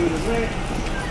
Não é?